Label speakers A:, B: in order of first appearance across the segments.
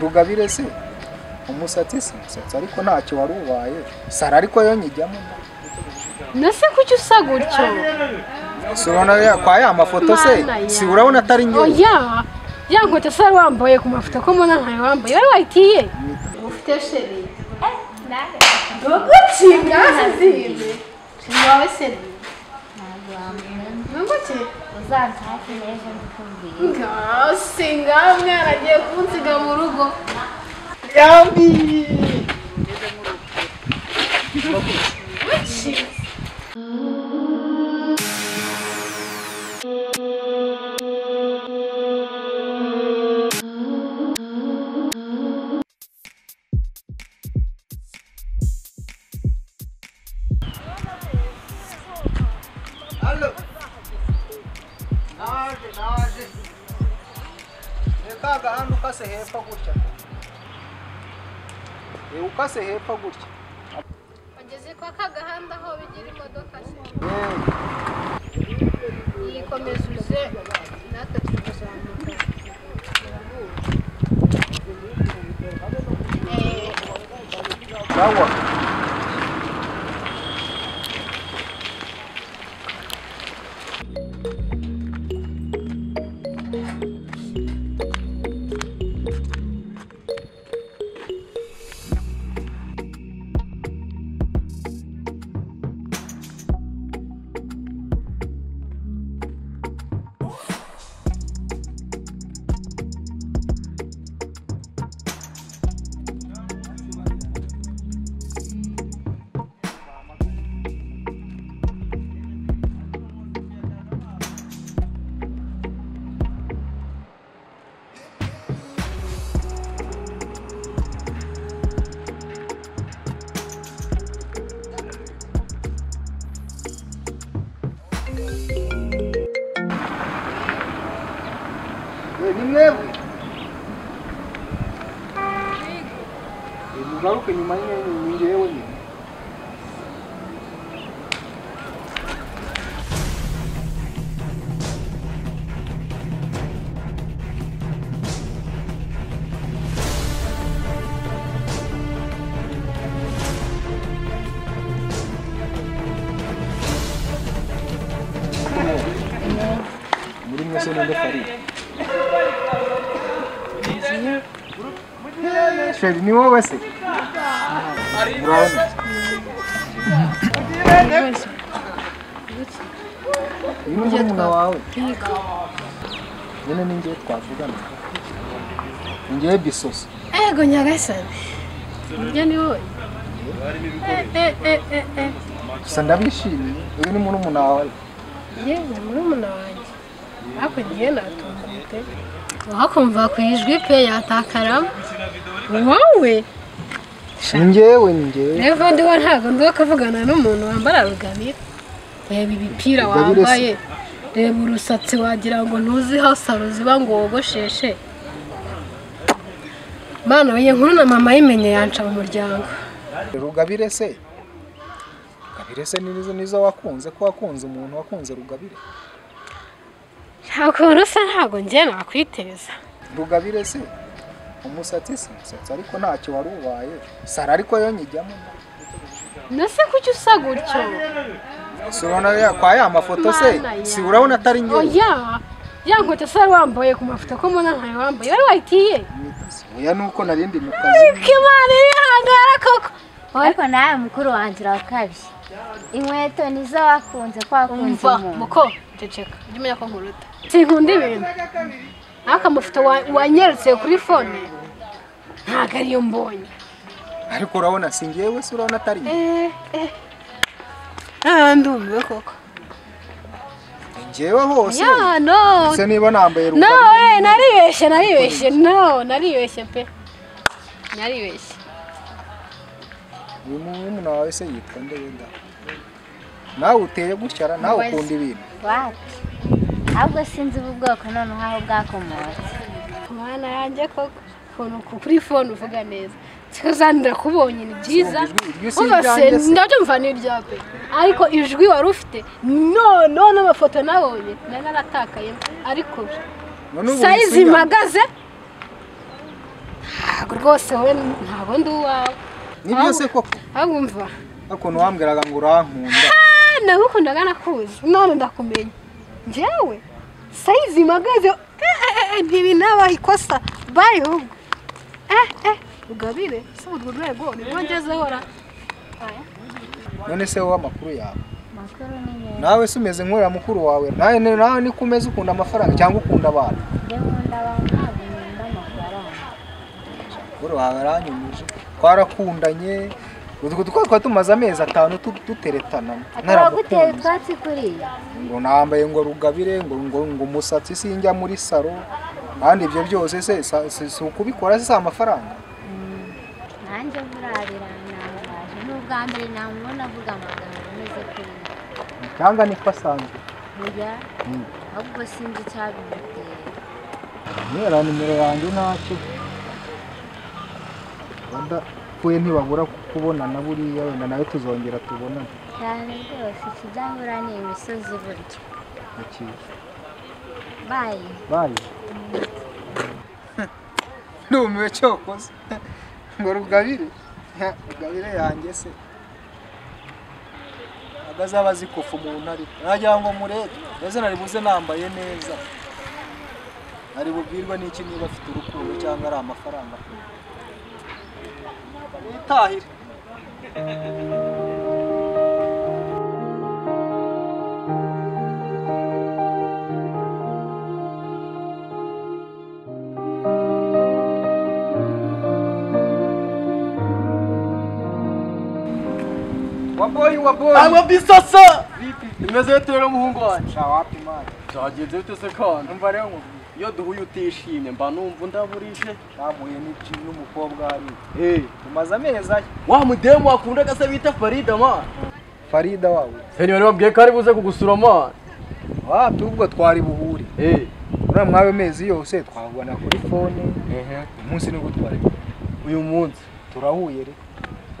A: rugabire se umusatsi si umusatsi ariko ntacyo wari ubaye sara ariko yo nyijyamo
B: nase kuki usa gutyo
A: si urabona ya- kwa ya mafoto se si urabona atari njye
B: oya ya nkweto se wambaye ku mafoto ko mbona ntayo wambaye wari wayitiye ufite sheri ntugukinga zimwe wawe sheri ntuguke
C: uzanshake neza ndikubwiye
B: ngasinga mwana agiye kunsiga mu rugo.
A: Yambi Allo. Ukase hepfo gutya. Eh, ukase hepfo gutya.
B: ageze kwa ka gahanda aho bigira imodoka se
A: Eh,
B: yikomeza uze natwe turi kuzamuka
A: sawa. Eh, ni mwebwe. Eh, mugaruke nyuma nyine ni sheri ni wowe se uyu ni murumuna wawe nyine ni njye twavugana ni njyewe bisoso
B: ego nyagasani burya ni wowe
A: gusa ndabishimiye uyu ni murumuna wawe
B: yewe murumuna wanjye ariko ngiye natunguwe pe wakumva ku ijwi pe yatakaramo wowe?
A: Ni njyewe ni njyewe.
B: Rero ndiho ntabwo ndiho kuvugana n'umuntu wambara rugabire reba
A: se.
B: wambaye. Reba urusatsi wagira ngo ntuzi aho salo ziba ngo wogosheshe. Mana iyi nkuru na mama yimenye yanca mu muryango.
A: Rugabire se. Rugabire se ni nizo nizo wakunze ko wakunze umuntu wakunze rugabire.
B: Ntabwo rusa ntabwo ngiye nakwiteza.
A: Rugabire se umusatsi si umusatsi ariko ntacyo wari ubaye sara ariko yo nyijyamo
B: nase kuki usa gutyo?
A: Si urabona ya- kwa ya mafoto se si urabona atari njye
B: oya ya. Nkweto se wari wambaye ku mafoto ko mbona ntayo wambaye wari wayitiye.
A: Oya nuko narindi mu kazi.
B: Imana irihangara koko.
C: Ariko nawe mukuru wanjye urakabye inkweto nizo wakunze ko wakunze
B: umva
C: umuntu
B: muko ceceka. Ujye umenya ko nkuruta sinkunda ibintu. Ariko amafoto wa- wanyeretse kuri fone ntabwo ariyo mbonye.
A: Ariko urabona si njyewe se urabona atari njye?
B: Eh eh. Ndumiwe koko.
A: Ni njyewe hose?
B: No.
A: Se niba nambaye
B: no
A: rugabire
B: eh naribeshye naribeshye. No naribeshye pe. Naribeshye.
A: Uyu murumuna wawe se yitwa nde wenda. Nawe uteye gutya ra? Nawe ukunda ibintu.
C: Ahubwo sinzi ubu bwoko noneho aho bwakomotse.
B: Mwana yanjye koko. Ukuntu ku- kuri fone uvuga neza. Kizanira kubonye ni byiza.
A: Ijwi- ijwi si
B: Umva se
A: iryanjye se.
B: ndabyumva ni iryawe ariko ijwi wari ufite noneho n'amafoto nabonye nari naratakaye. Ariko sayizi mpagaze ntabwo rwose we ntabwo ndi uwawe.
A: Ni byo se koko?
B: ahubwo umva.
A: Ukuntu wambwiraga ngo urankunda.
B: Ah, nagukundaga nakuzi. None ndakumenya. Njyewe? Sayizi magaze eh, eh, eh, ntibinabaho ikosa. Bayi ahubwo. Eh eh rugabire si urwo rwego. Nibwo ngezeho ra Aya.
A: none se wowe amakuru yawe?
C: Ni
A: nawe se umeze nk'uriya mukuru wawe? Nawe nawe niko umeze ukunda amafaranga cyangwa ukunda abantu?
C: Nkunda abantu ntabwo nkunda amafaranga.
A: mukuru wawe aranyumije twarakundanye utwo two twari tumaze amezi atanu duteretana naramukunze
C: utwatsi kuriya.
A: ngo nambaye ngo rugabire ngo ngo umusatsi sinjya muri salo kandi ibyo byose se si ukubikora si amafaranga
C: Nanjye buriya birantangaje. Ni ubwa mbere namubona avuga amagambo ameze kuriya.
A: cyangwa niko asanzwe
C: Burya
A: Mm.
C: ahubwo sinzi icyabimutera.
A: nimero yanjye ntacyo wenda pfuye ntibabura kubonana buriya wenda nawe tuzongera tubonane.
C: Cyane rwose ikidahura ni imisozi burya. Bayi.
A: bayi ndumiwe cyokoze. Ngo rugabire. Rugabire yanjye se. Agazaba azi kofa umuntu ariko. Nagira ngo murebe. Mbese nari buze nambaye neza. Ari bubwirwe n'iki niba afite urukundo cyangwa ari amafaranga. witahire waboyi waboyi
D: Aba bisasa imeze bite rero muhungu wanjye
A: sha wapi mani
D: byagenze bite se kandi
A: numva rero nkubwira
D: iyo duhuye utishimye mba numva undaburije.
A: Bamuye n'iki n'umukobwa hariya tumaze amezi aya
D: wa mudemu wakundaga se bita farida man
A: farida wawe
D: seni wari wabwiye ko ari buze kugusura man
A: wapi ubwo twari buhure. Muri mwayo mezi yose twabona kuri fone
D: ehe,
A: umunsi ni bwo twari
D: uyu munsi.
A: Turahuye re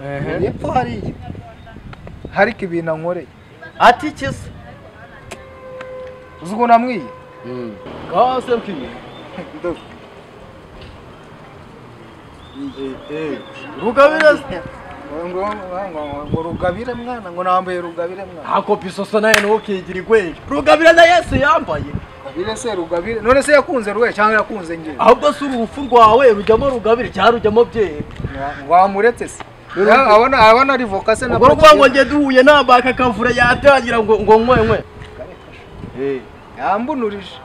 D: ehe.
A: Hepfo hariya hariko ibintu ankoreye?
D: Ati kisa
A: uzi ukuntu amwiye?
D: Kase mpiye
A: Ndo-
D: rugabire se
A: ngo ngo- ngo rugabire mwana ngo nambaye rugabire mwana
D: ntako bisoso nawe ntukigira igwege rugabire na yesu yambaye
A: rugabire se rugabire none se yakunze rwe cyangwa yakunze njye
D: ahubwo si urufu rwawe rujyamo rugabire cyangwa rujyamo byeri
A: wamuretse se abona abona ari voka se
D: ruvuga ngo njye duhuye nambaye aka kavura yatangira ngo ngo nkwe nkwe Eh.
A: Yambunurije.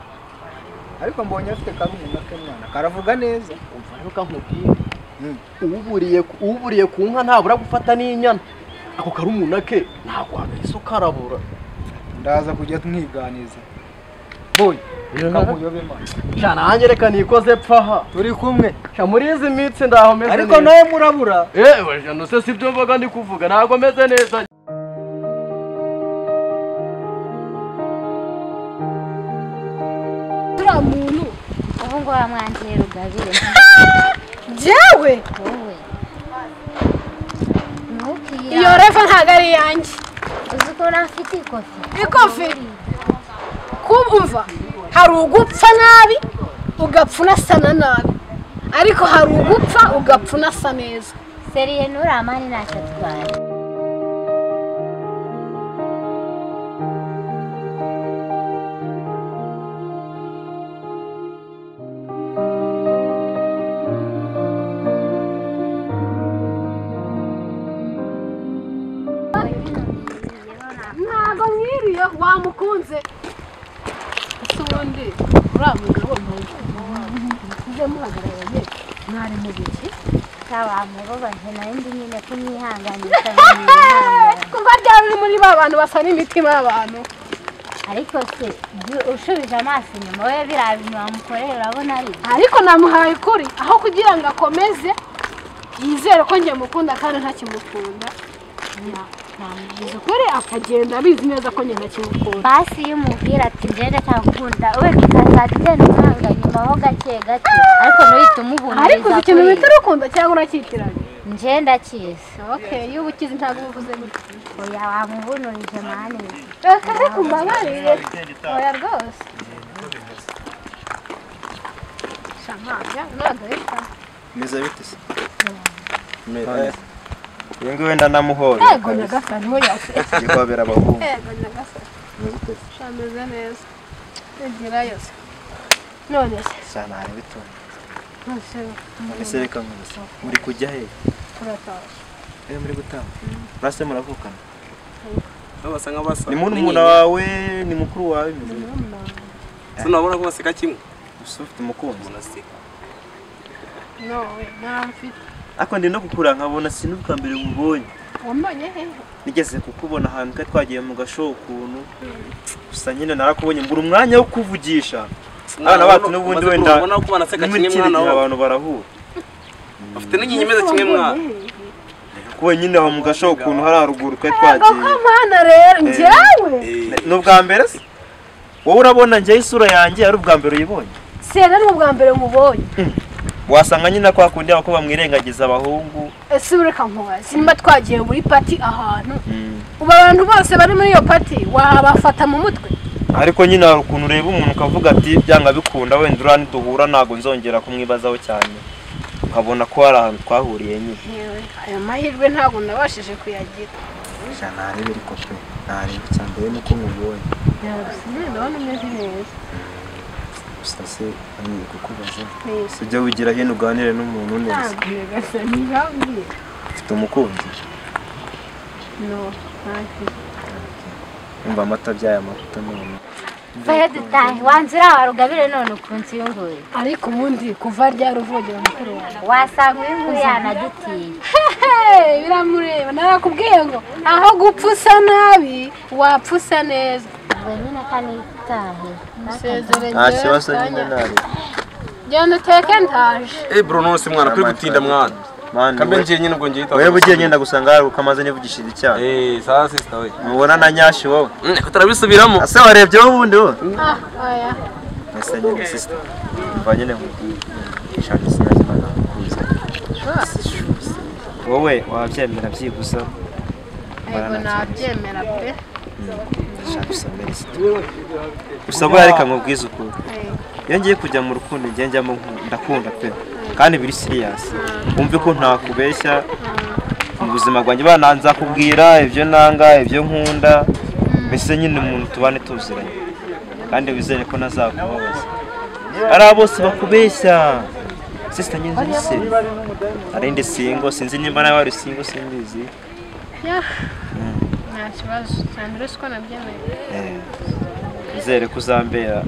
A: Ariko mbonye afite karumuna ke mwana karavuga neza.
D: Umva rero kankubwire
A: Mm.
D: uburiye uburiye ku nka ntabura gufata n'inyana. Ako karumuna ke ntabwo wabisa ukarabura
A: ndaza kujya mwiganiza boy kamuyobe mwana
D: sha nanjye reka nikoze pfaha
A: turi kumwe.
D: Sha muri izi minsi ndaho meze
A: ariko nawe murabura.
D: Eh jano se sibyo mvuga ndi kuvuga. Ntabwo meze neza.
C: Ngo wamwangiye rugabire.
B: njyewe
C: Wowe.
B: Iyo refa ntabwo ari iyanjye
C: Uzi ko afite ikofi.
B: ikofi kumva hari ugupfa nabi ugapfa unasa na nabi ariko hari ugupfa ugapfa unasa neza
C: Seriye nuramani ntacyo atwaye.
B: Mwiriye wamukunze ese ubundi uriya mugabo ntuze muhagararanye mwari mu biki?
C: Wamubabaje nawe ndi nyine kumwihanganisha
B: kuva ryari uri muri ba bantu basa n'imitima y'abantu?
C: Ariko se ushubije amaso inyuma we biriya bintu wamukoreye urabona ari
B: ariko namuhaye ukuri aho kugira ngo akomeze yizere ko njye mukunda kandi ntakimukunda. Ukuri akagenda abizi neza ko njye ntakimukunda
C: basi iyo umubwira ati njyewe cyagukunda we ukazajya ugenda usanga nyuma ho gake gake. Ariko ntuhite umuhumuriza
B: ariko uzi ikintu bita urukundo cyangwa uracyitiranya
C: njye ndakizi
B: okay iyo uba ukizi ntabwo uba uvuze gutya.
C: Oya wamuhunurije mani
B: reka ariko mbabarire. Oya rwose. Shamanya ntabwo reka
E: meze bite se? Iyi ngiyi wenda namuhore
B: yego nyagasani ho yase
E: gihobera abahungu
B: yego nyagasani.
E: Se
B: shameze neza. Yagira yose none se.
E: Cyane hari bitonda
B: nose
E: ese reka nkuze muri kujya he?
B: Turatashye
E: eh muri gutanga urase muravukana. Ni murumuna wawe ni mukuru wawe meze bite
F: sinabona ko baseka kimwe.
E: Gusa ufite umukunzi.
F: Munaseka
B: nowe ntamfite
E: ariko ndi no kukura nkabona si n'ubwa mbere mubonye
B: wambonye he?
E: Nigeze kukubona ahantu twari twagiye mu gashow ukuntu gusa nyine narakubonye mbura umwanya wo kuvugisha. Abana bacu n'ubundi wenda
F: wabo.
E: abantu barahura
F: bafite n'inkingi imeze kimwe mwana.
E: kuba nyine aho mu gashow ukuntu hari haruguru twari twagiye.
B: mpana rero njyewe?
E: Ni ubwa mbere se? Wowe urabona njyewe isura yanjye ari ubwa mbere uyibonye?
B: Sena ni ubwa mbere nkubonye
E: wasanga nyine kwa kundi abakobwa mwirengagiza abahungu.
B: Ese ureka nkubaze? Nimba twagiye muri pati ahantu ubu abantu bose bari muri iyo pati wabafata mu mutwe?
E: Ariko nyine hari ukuntu ureba umuntu ukavuga ati byanga bikunda wenda uriya niduhura ntabwo nzongera kumwibazaho cyane. Ukabona ko hari ahantu twahuriye nyine.
B: Yewe ayo mahirwe ntabwo nabashije kuyagira.
E: Ntarebe ariko pe ntarebe icya mbere nuko mubonye
B: ndabona umeze neza.
E: Gusa se ngiye kukubaza. Ujya wigira hino uganire n'umuntu neza ufite umukunzi? Umva amata byaye amavuta none.
C: Vayo dutahe wanzira wa rugabire none ukunze uyu nguyu
B: ariko ubundi kuva ryari uvogera mukuru wawe
C: wasanga uyu nguyu yanagitiye
B: biramureba. Narakubwiye ngo aho gupfa usa nabi wapfa usa neza.
C: Nyine akanitahe
B: musezere
E: nta kibazo nyine ntari
B: genda uteke ndaje
F: eh bro nose mwana kuri gutinda mwana. Kambe ngiye nyine ubwo ngiye yitwa
E: wewe ugiye ngenda gusanga hari ukamaze nivugishije icyaha.
F: Eh sawa sister we.
E: Mubona na nyashi wowe.
F: Mm, ko turabisubiramo.
E: Ase warebye wowe ubundi wowe?
B: Ah oya.
E: Ese nyine sister. Mva nyine nkubwiye shaka sinazima nakuze wowe wabyemera byibuza
B: yego nabyemera pe.
E: Sister gusa buriya reka nkubwize
B: Hey,
E: iyo ngiye kujya mu rukundo njye njyamo ndakunda pe. Kandi biri siriyasi wumve ko ntakubeshya. Mu buzima bwanjye bana nzakubwira ibyo nanga ibyo nkunda. Mbese nyine umuntu tubane tuziranye. Kandi wizere ko nazakubabaza. Ari bose bakubeshya. Sisita nyine ni se. Hari indi singo sinzi nimba nawe wari singo simbizi.
B: Nta kibazo cyane ko nabyemeye
E: Eh, wizere ko uzambera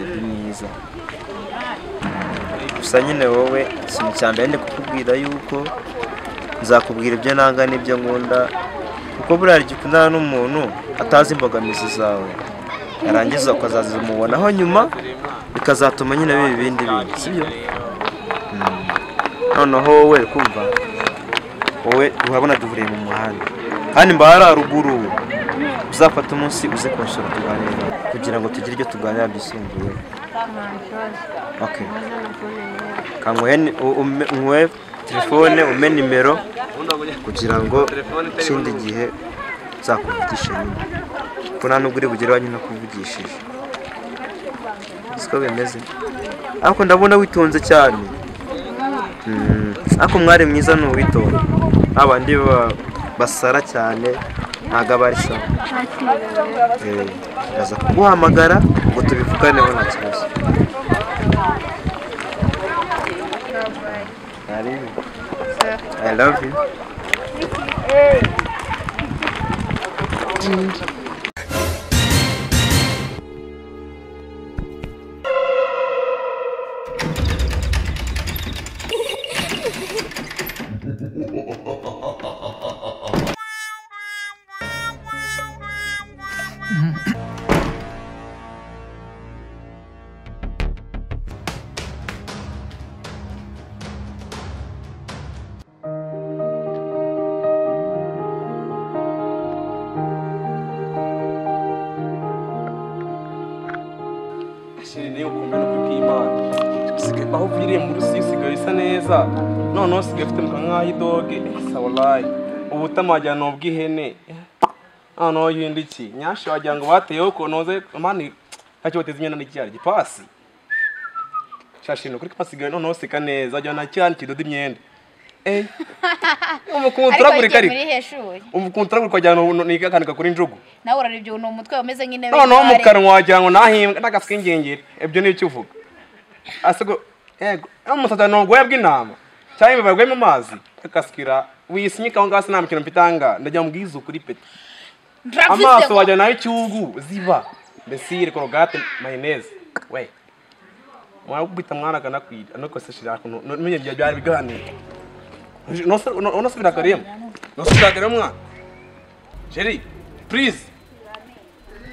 E: indi mwiza gusa nyine wowe ikintu cya mbere ndi kukubwira yuko nzakubwira ibyo nanga n'ibyo nkunda kuko buriya igihe n'umuntu atazi imbogamizi zawe. Yarangiza ukazazimubonaho nyuma bikazatuma nyine biba ibindi bintu sibyo Mm. noneho wowe kumva wowe urabona duhuriye mu muhanda. Kandi mba hari haruguru. Uzafata umunsi uze kunsura tuganira kugira ngo tugire ibyo tuganira byisumbuye nguhe telefone ume nimero kugira ngo ikindi gihe nzakuvugishe nyine. Kuko nta nubwo uri bugere iwanyu nakuvugishije siko bimeze? Ariko ndabona witonze cyane. Mm, ariko mwari mwiza ni uwitonda abandi ba- basara cyane ntabwo aba ari sawa Eh, ndaza kuguhamagara ngo tubivuganeho nta kibazo. I love you.
F: Uviriye mu rusi usigaye usa neza. Noneho usigaye ufite mu kanwa nk'idoge sawurayi wagira ni ubw'ihene. Noneho yindi iki? Nyashi wagira ngo bateyeho ko noze mani ntacyo bateze imyenda n'icyari gipasi shashino kuri kasigaye noneho useka neza. Wagira cyane kidoda imyenda. Eh? Umukuntu turagurika
G: ariko
F: umukuntu turagurika wagira ngo ni akanika kuri njugu
G: nawe ubu ni umutwe umeze nk'intebe
F: noneho mu kanwa wagira ngo ibyo ni uvuga yego umusatsi ni ubwoya bw'intama cyangwa ibibabi bwemo amazi akasikira wisinyika aho ngaho sinama ikintu mfitanga ndagira ngo ubwize ukuri peti.
G: Ndavuze
F: amaso
G: ngo-
F: wagira na yo icyugu ziba. Mbesire korogate mayoneze we. Mwagubita mwana akanakwira anakoseshera kuntu numenye bya byari biganiro unosubira kariyemo unosubira kariyemo mwana sheri please sheri please.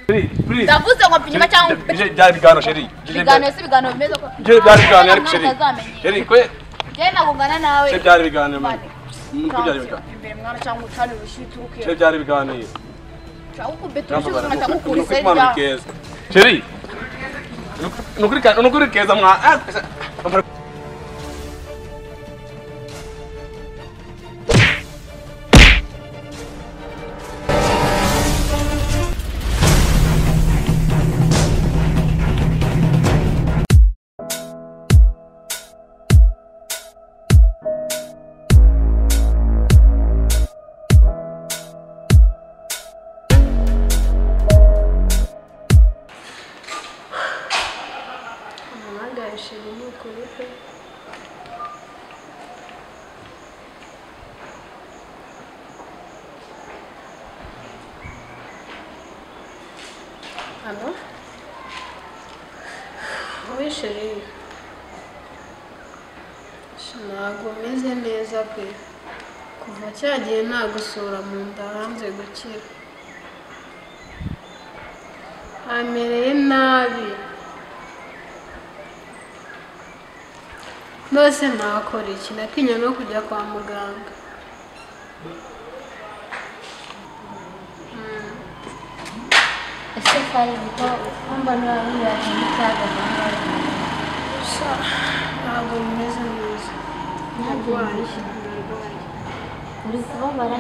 G: Ndavuze ngo pinyuma cyangwa
F: byari biganiro sheri.
G: Ibiganiro si ibiganiro bimeze ko
F: byari biganiro ariko sheri sheri. kwe.
G: Njyewe nagongana nawe.
F: Sheri byari biganiro mwana Nuko byari biganiro
G: imbere mwana cyangwa utari urushiti uruke
F: sheri byari biganiro
G: cyangwa ukubita urushiti nkahita ngukura
F: Nukuri
G: iseri
F: kumana
G: ryawe
F: keza. Sheri. Nukuri keza mwa
B: hano wowe sheri ntabwo meze neza pe kuva cyagiye nagusura mu nda hanze gukira hamereye nabi nose nakora iki natinya no kujya kwa muganga
C: kuko kumva niba wibaje n'icyagaze
B: Sha, ntabwo bimeze neza ndarwaye ndarwaye
C: uri kubabara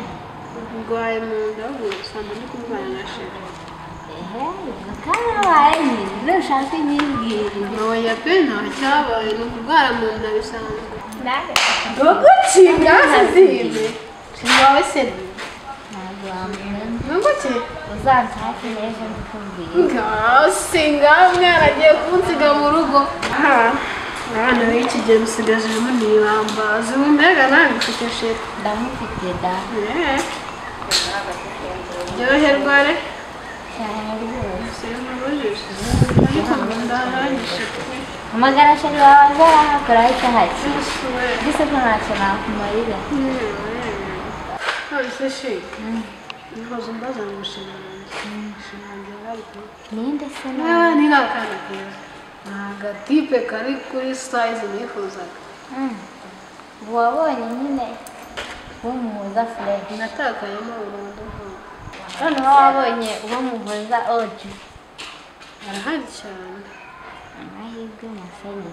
B: ndwaye mu nda gusa ndi kurwara na sheri
C: karabaye nyine nushaka inyibwirire
B: ntoya pe nta cyabaye ni ukurwara mu nda bisanzwe
C: nawe
B: ntugukinga zimwe wawe se
C: ntabwo wamubona
B: ntuguke
C: uzanshake neza ndikubwira
B: ngaho singa mwaragiye kunsiga mu rugo aha abana b'iki gihe musigajemo ntibambazi ubu mbega nawe mfite sheri
C: ndamufite da
B: Eh. ryoherwa re
C: cyane rwose
B: simubujije ariko ngo ndahagije
C: hamagara sheri wawe azarahakora ahita hakira mbese ko ntacyo nakumarira
B: none se she ibibazo mbaza bari kumwe
C: ninde se
B: Ah,
C: nawe?
B: ni nk'akana keza ni agatipe kari kuri sayizi nifuzaga.
C: Ubu wabonye nyine? Uwo muhuza furedi
B: natakayemo burundu
C: noneho wabonye uwo muhuza oji
B: arahari cyane.
C: Amahirwe maseni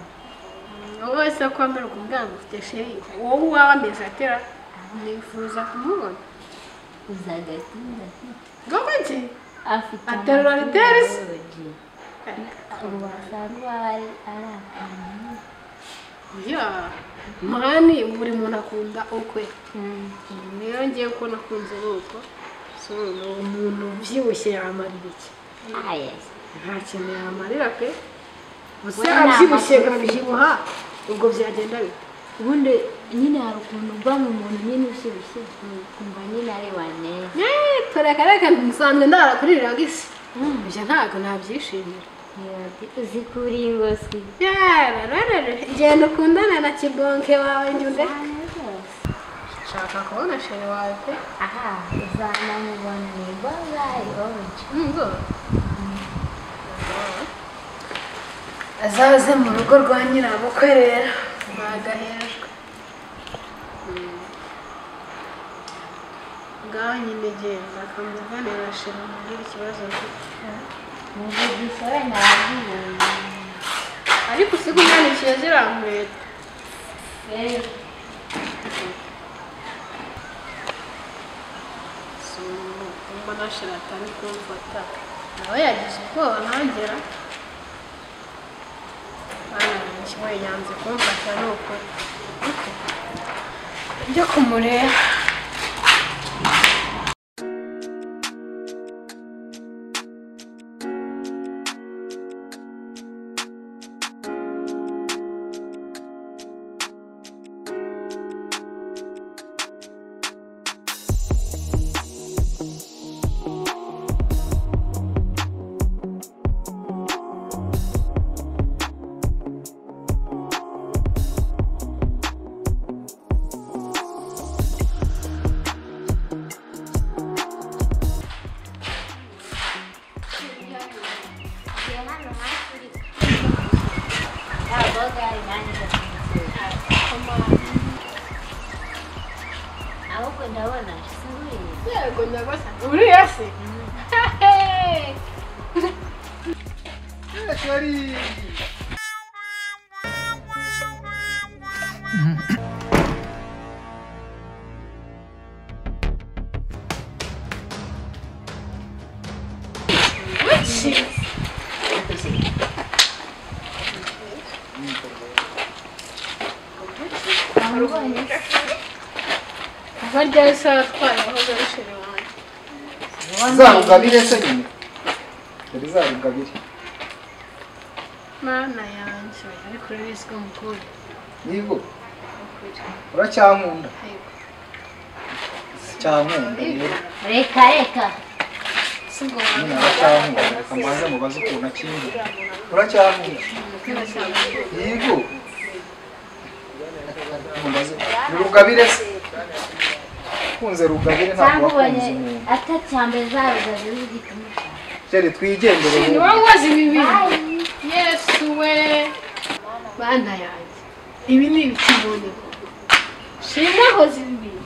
B: wowe wese ko wamera ukubwira ngo ufite sheri. Wowe uwawe ameze atera nifuza kumubona. Iki
C: afite
B: Aterura riteri se?
C: oji ubu wasanga uwawe ari akantu
B: mani buri muntu akunda ukwe rero ngiye ko nakunze nuko ni umuntu ubyibushye yamarira iki
C: ah yes.
B: Nta kintu yamarira pe. Gusa abyibushye nkabyibuha ubwo byagenda bite
C: ubundi nyine hari ukuntu uva mu muntu nyine ushyushye ukumva nyine ari waneza
B: Eh, tureka reka nsanzwe ndarakuririraga isi ibyo ntabwo nabyishimira.
C: Uzi ko uri ingosi
B: yarararare genda ukundane na kibonke wawe njye
C: rwose
B: nshaka kubona shere wawe. Pe
C: aha uzanamubona ni imboga oji
B: ngo. Azaze mu rugo rwa nyirabukwe rero. Nagahejwe ngaho nyine genda akamuganira shere mubwire ikibazo mfite
C: muvugisha wenda arabibonye
B: ariko usiga umwanikiye ziriya nkweto mbona shere atari kumfata nawe yagize ubwoba ntagera bananjye we yanze kumfasha ni ukuri njya kumureba.
C: Ahubwo ndabona siburiye
B: yego nyagasani uriya se kuva ryari se aratwaye wahoze ari sheri wanjye
A: zarugabire se nyine yari zarugabire
B: mana yanjye ariko urabizi ko mukuru
A: nigo uracyankunda
B: Yego.
A: cyankunda rero
C: reka reka.
B: Si ngo
A: nyine aracyankunda reka mbanze mubaze ukuntu akingura uracyankunda yego mubaze ni rugabire se kunze rugabire ntabwo wakunze umuntu
C: atacyambaye zarugaje z'igituma
A: sheri twigendere.
B: Ni wowe ubaza ibi bintu yesu we. Bana yanjye. Ibi ni ibiki mbonye shimwa hoze ibi bintu